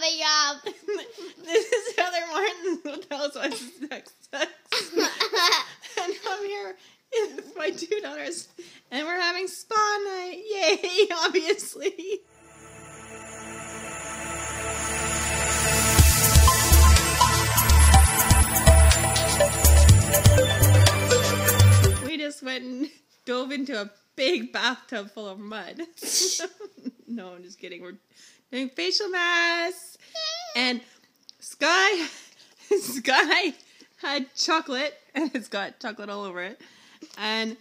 this is Heather Martens Housewives of Success. and I'm here with my two daughters, and we're having spa night. Yay, obviously. We just went and dove into a big bathtub full of mud. No, I'm just kidding. We're doing facial masks. And Sky, Sky had chocolate, and it's got chocolate all over it. And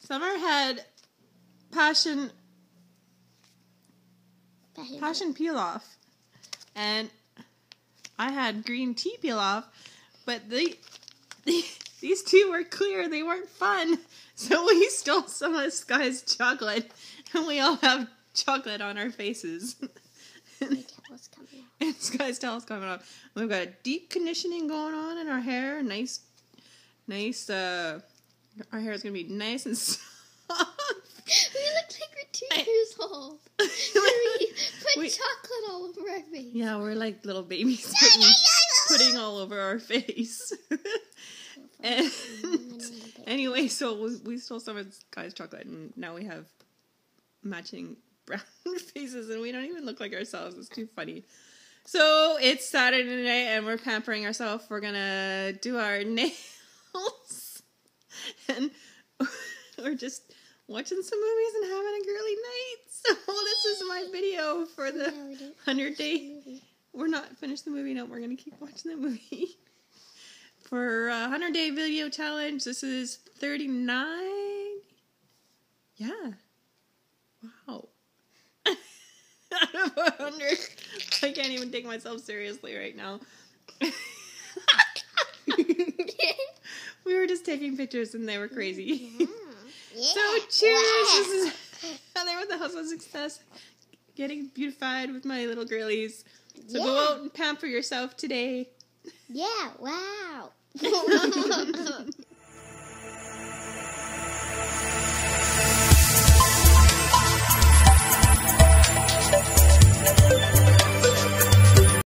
Summer had passion passion peel off, and I had green tea peel off. But the, the these two were clear; they weren't fun. So we stole some of Sky's chocolate, and we all have chocolate on our faces. My coming out. And Sky's tail's coming off. We've got a deep conditioning going on in our hair. Nice, nice. uh Our hair is gonna be nice and soft. We look like we're two I- years old. we put We- chocolate all over our face. yeah, we're like little babies putting, putting all over our face. And anyway, so we, we stole some of Sky's chocolate, and now we have matching brown faces, and we don't even look like ourselves. It's too funny. So it's Saturday night, and we're pampering ourselves. We're gonna do our nails, and we're just watching some movies and having a girly night. So this is my video for the No, we don't. hundred day. We're not finished the movie. No, we're gonna keep watching the movie. For a hundred day video challenge, this is thirty nine. Yeah. Wow. Out of a hundred, I can't even take myself seriously right now. we were just taking pictures and they were crazy. Mm-hmm. Yeah. So cheers! Wow. This is Heather with the House of Success, getting beautified with my little girlies. So go out and pamper yourself today. Yeah, wow.